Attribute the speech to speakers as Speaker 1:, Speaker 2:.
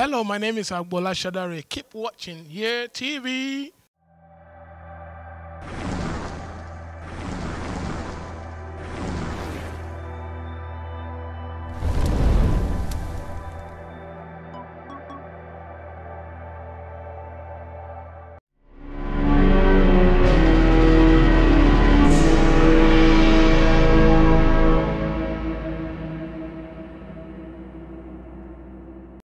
Speaker 1: Hello, my name is Agbola Shadare. Keep watching here TV.